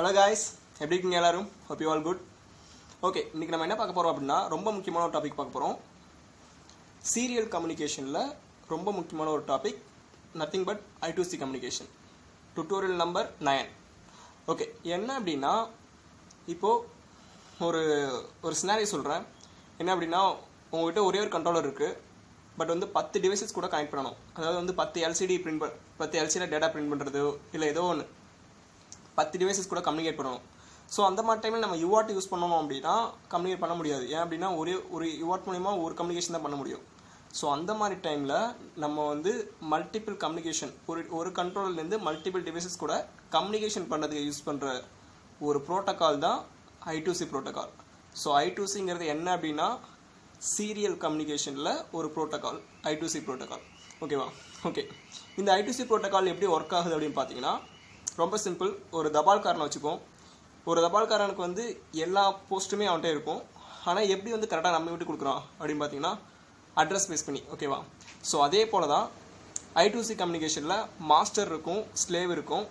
Hello guys எப்படி இருக்கீங்க எல்லாரும்? Hope you all good okay இன்றைக்கி நம்ம என்ன பார்க்க போகிறோம் அப்படின்னா ரொம்ப முக்கியமான ஒரு டாபிக் பார்க்க போகிறோம் சீரியல் கம்யூனிகேஷனில் ரொம்ப முக்கியமான ஒரு topic nothing but I two C communication tutorial number nine okay என்ன அப்படின்னா இப்போது ஒரு ஒரு சினாரி சொல்கிறேன் என்ன அப்படின்னா உங்ககிட்ட ஒரே ஒரு கண்ட்ரோலர் இருக்குது பட் வந்து பத்து டிவைசஸ் கூட கனெக்ட் பண்ணணும். அதாவது வந்து பத்து எல்சிடி பிரிண்ட் பண் பத்து எல்சிடி டேட்டா பிரிண்ட் பண்ணுறது இல்லை ஏதோ ஒன்று பத்து டிவைசஸ் கூட கம்யூனிகேட் பண்ணணும் ஸோ அந்த மாதிரி டைமில் நம்ம யூஆர்ட் யூஸ் பண்ணணும் அப்படின்னா கம்யூனிகேட் பண்ண முடியாது. ஏன் அப்படின்னா ஒரே ஒரு யூஆர்ட் மூலிமா ஒரு கம்யூனிகேஷன் தான் பண்ண முடியும். ஸோ அந்த மாதிரி டைமில் நம்ம வந்து மல்டிபிள் கம்யூனிகேஷன் ஒரு ஒரு கண்ட்ரோல்லேருந்து மல்டிபிள் டிவைசஸ் கூட கம்யூனிகேஷன் பண்ணுறதுக்கு யூஸ் பண்ணுற ஒரு ப்ரோட்டோக்கால் தான் ஐ டு ஸோ ஐ என்ன அப்படின்னா சீரியல் கம்யூனிகேஷனில் ஒரு protocol I two C protocol ஓகேவா ஓகே இந்த ஐடூசி ப்ரோட்டோக்கால் எப்படி ஒர்க் ஆகுது அப்படின்னு பார்த்தீங்கன்னா ரொம்ப சிம்பிள். ஒரு தபால்காரனை வச்சுப்போம் ஒரு தபால்காரனுக்கு வந்து எல்லா போஸ்ட்டுமே அவன்கிட்ட இருக்கும். ஆனால் எப்படி வந்து கரெக்டாக நம்ம விட்டு கொடுக்குறான் அப்படின்னு பார்த்தீங்கன்னா அட்ரஸ் பேஸ் பண்ணி ஓகேவா ஸோ அதே போல தான் ஐடிசி கம்யூனிகேஷனில் மாஸ்டர் இருக்கும் ஸ்லேவ் இருக்கும்.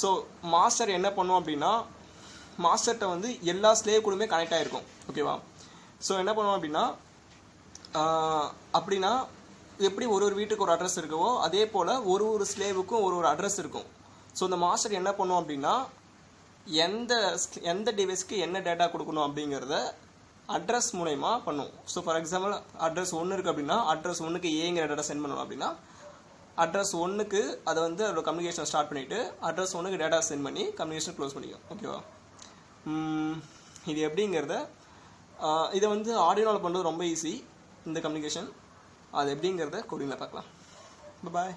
ஸோ மாஸ்டர் என்ன பண்ணும் அப்படின்னா மாஸ்டர்கிட்ட வந்து எல்லா ஸ்லேவ் கூடமே கனெக்ட் ஆகிருக்கும் ஓகேவா ஸோ என்ன பண்ணுவோம் அப்படின்னா அப்படின்னா எப்படி ஒரு ஒரு வீட்டுக்கு ஒரு அட்ரஸ் இருக்கவோ அதே போல் ஒரு ஒரு ஸ்லேவுக்கும் ஒரு ஒரு அட்ரஸ் இருக்கும். ஸோ இந்த மாஸ்டர் என்ன பண்ணுவோம் அப்படின்னா எந்த எந்த டிவைஸ்க்கு என்ன டேட்டா கொடுக்கணும் அப்படிங்கிறத அட்ரஸ் மூலயமா பண்ணும். ஸோ ஃபார் எக்ஸாம்பிள் அட்ரஸ் ஒன்று இருக்குது அப்படின்னா அட்ரஸ் ஒன்றுக்கு ஏங்கிற டேட்டா சென்ட் பண்ணணும் அப்படின்னா அட்ரஸ் ஒன்றுக்கு அதை வந்து அதோட கம்யூனிகேஷன் ஸ்டார்ட் பண்ணிவிட்டு அட்ரஸ் ஒன்றுக்கு டேட்டா சென்ட் பண்ணி கம்யூனிகேஷன் க்ளோஸ் பண்ணிக்கும். ஓகேவா இது எப்படிங்கிறத இதை வந்து ஆடியோவில் பண்ணுறது ரொம்ப ஈஸி இந்த கம்யூனிகேஷன் அது எப்படிங்கிறத கோடிங்கில் பார்க்கலாம். பாய்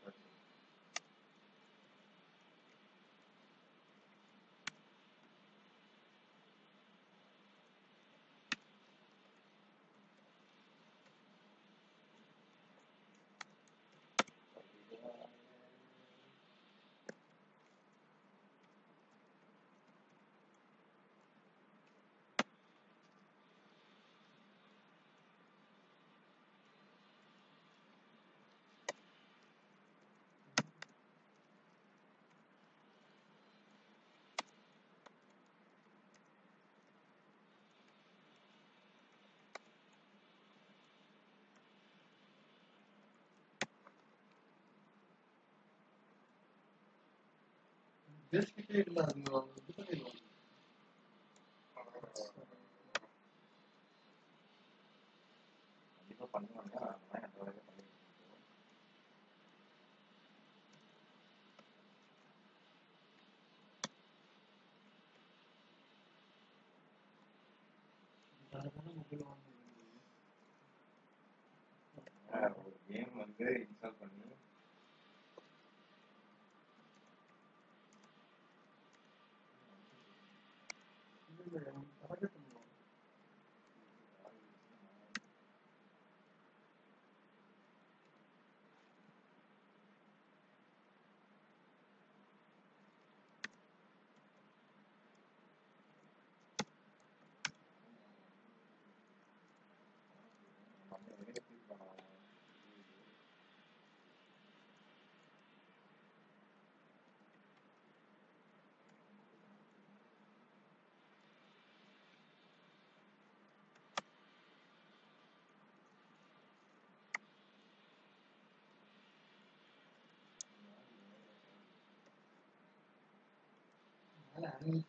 கேம் வந்து இன்ஸ்டால் பண்ணி. me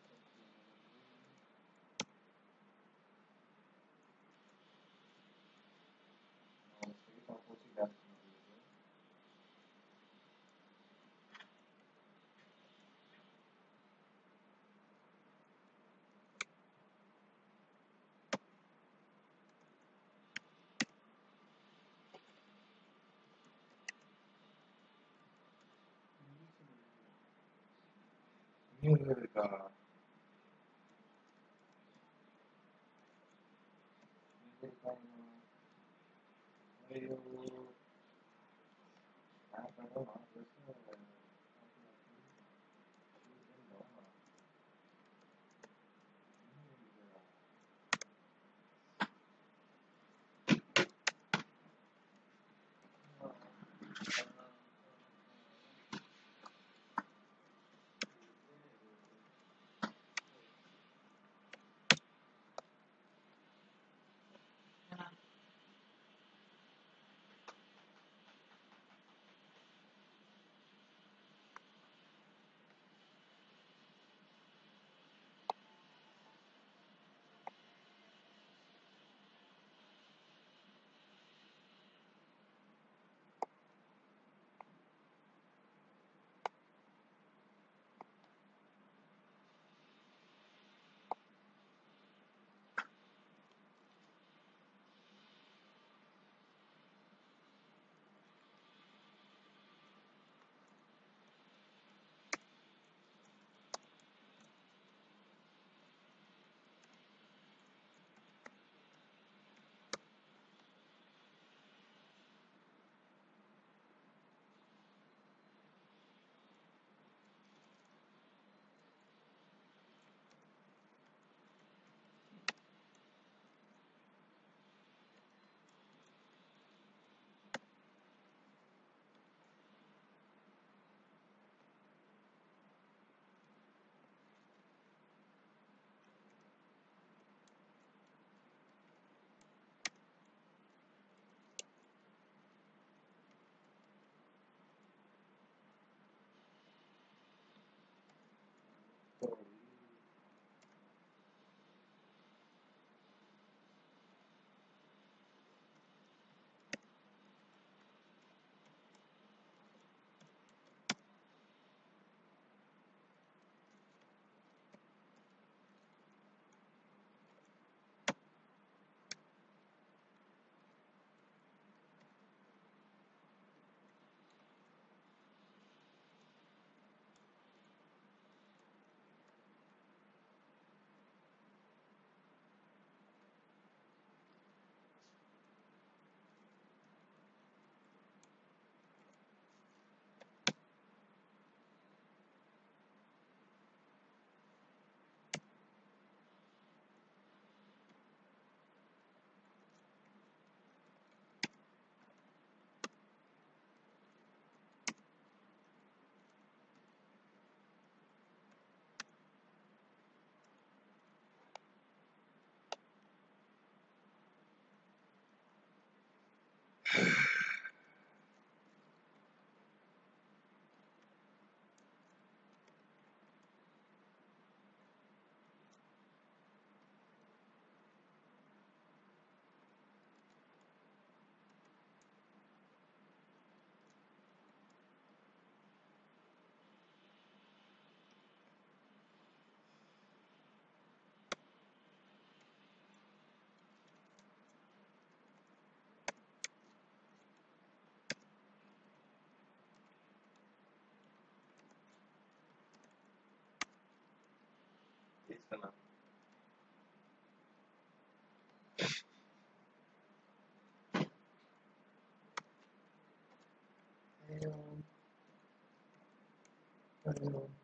như là ஐயோ நான் கடவுள் நான்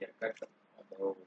я как-то оборовываю.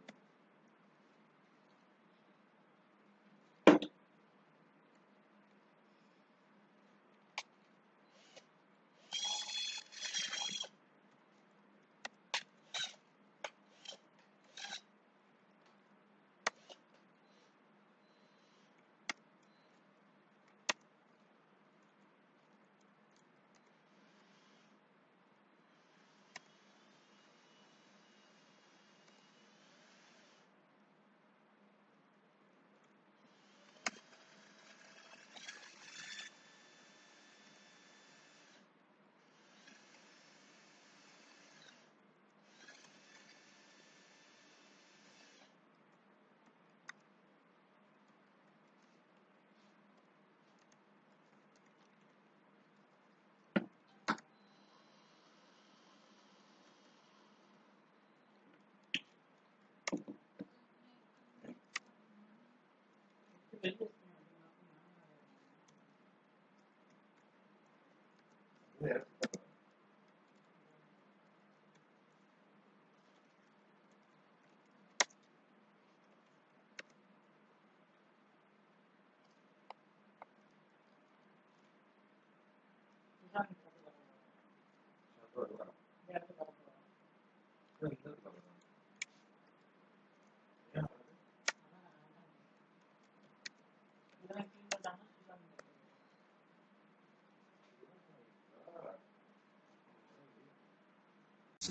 Yeah.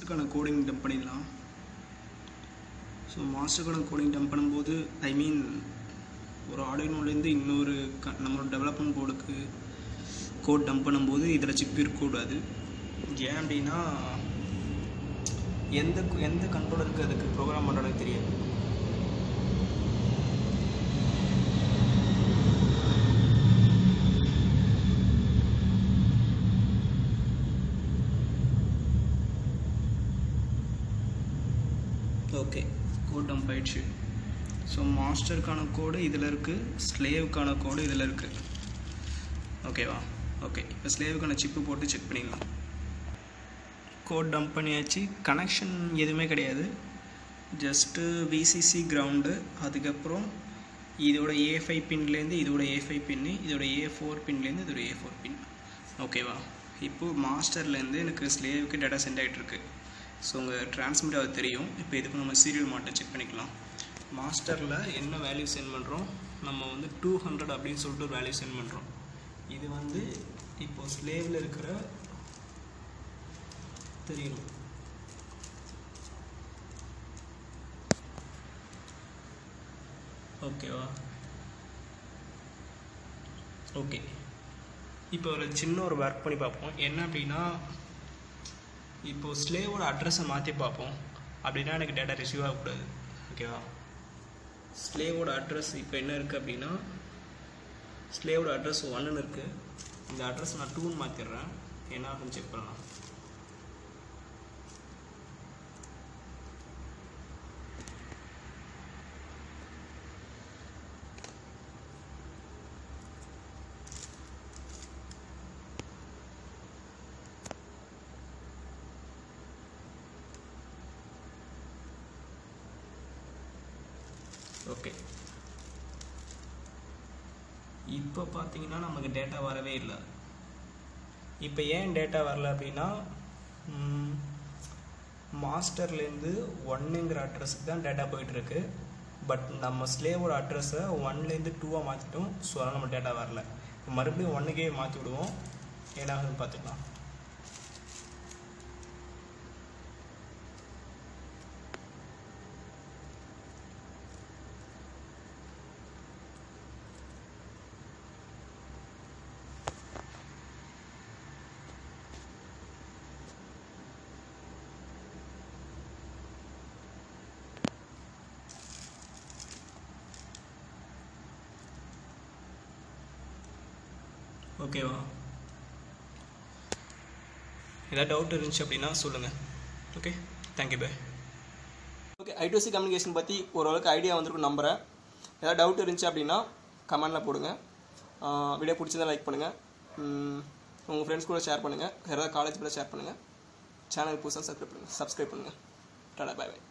மாஸ்டருக்கான கோடிங் டம்ப் பண்ணிடலாம். ஸோ மாஸ்டருக்கான கோடிங் டம்ப் பண்ணும்போது ஐ மீன் ஒரு ஆடினோலேருந்து இன்னொரு க நம்மளோட டெவலப்மெண்ட் போர்டுக்கு கோட் டம்ப் பண்ணும்போது இதில் சிப் இருக்கக்கூடாது. ஏன் அப்படின்னா எந்த எந்த கண்ட்ரோலருக்கு அதுக்கு ப்ரோக்ராம் பண்ணுறதுக்கு தெரியாது ஓகே கோட் டம்ப் ஆயிடுச்சு ஸோ மாஸ்டருக்கான கோடு இதில் இருக்குது ஸ்லேவுக்கான கோடு இதில் இருக்குது ஓகேவா ஓகே இப்போ ஸ்லேவுக்கான சிப்பு போட்டு செக் பண்ணிடலாம். கோட் டம்ப் பண்ணியாச்சு. கனெக்ஷன் எதுவுமே கிடையாது. ஜஸ்ட்டு விசிசி கிரவுண்டு அதுக்கப்புறம் இதோட ஏ ஃபைவ் பின்லேருந்து இதோட ஏ ஃபைவ் பின்னு இதோட ஏ ஃபோர் பின்லேருந்து இதோட ஏ ஃபோர் பின் ஓகேவா இப்போது மாஸ்டர்லேருந்து எனக்கு ஸ்லேவுக்கு டேட்டா சென்ட் ஆகிட்டுருக்கு ஸோ உங்கள் டிரான்ஸ்மிட் அது தெரியும். இப்போ இதுக்கு நம்ம சீரியல் மாட்டை செக் பண்ணிக்கலாம். மாஸ்டரில் என்ன வேல்யூ சென்ட் பண்ணுறோம் நம்ம வந்து டூ ஹண்ட்ரட் அப்படின்னு சொல்லிட்டு ஒரு வேல்யூ சென்ட் பண்ணுறோம் இது வந்து இப்போ ஸ்லேவில் இருக்கிற தெரியணும் ஓகேவா ஓகே இப்போ ஒரு சின்ன ஒரு ஒர்க் பண்ணி பார்ப்போம். என்ன அப்படின்னா இப்போது ஸ்லேவோட அட்ரஸை மாற்றி பார்ப்போம். அப்படின்னா எனக்கு டேட்டா ரிசீவ் ஆகக்கூடாது. ஓகேவா ஸ்லேவோட அட்ரஸ் இப்போ என்ன இருக்குது அப்படின்னா ஸ்லேவோட அட்ரஸ் ஒன்றுன்னு இருக்குது இந்த அட்ரஸ் நான் டூன்னு மாற்றிடுறேன் என்ன அப்படின்னு செக் பண்ணலாம். ஓகே இப்போ பார்த்தீங்கன்னா நமக்கு டேட்டா வரவே இல்லை. இப்போ ஏன் டேட்டா வரல அப்படின்னா மாஸ்டர்லேருந்து ஒன்னுங்கிற அட்ரஸுக்கு தான் டேட்டா போயிட்டுருக்கு. பட் நம்ம ஸ்லேவோட அட்ரஸை ஒன்லேருந்து டூவாக மாற்றிட்டோம் ஸோ அதனால் நம்ம டேட்டா வரல. மறுபடியும் ஒன்றுக்கே மாற்றி விடுவோம். ஏன்னாகுதுன்னு பார்த்துக்கலாம் ஓகேவா ஏதாவது டவுட் இருந்துச்சு அப்படின்னா சொல்லுங்கள் okay thank you bye okay I two C communication பற்றி ஓரளவுக்கு ஐடியா வந்திருக்கும் நம்புகிறேன் ஏதாவது டவுட் இருந்துச்சு அப்படின்னா கமெண்டில் போடுங்க. வீடியோ பிடிச்சதா லைக் பண்ணுங்கள் உங்கள் ஃப்ரெண்ட்ஸ் கூட ஷேர் பண்ணுங்கள் யாராவது காலேஜ் கூட ஷேர் பண்ணுங்கள் சேனல் புதுசாக சப்ஸ்கிரைப் பண்ணுங்கள் சப்ஸ்கிரைப் பண்ணுங்கள் டாடா பாய் பாய்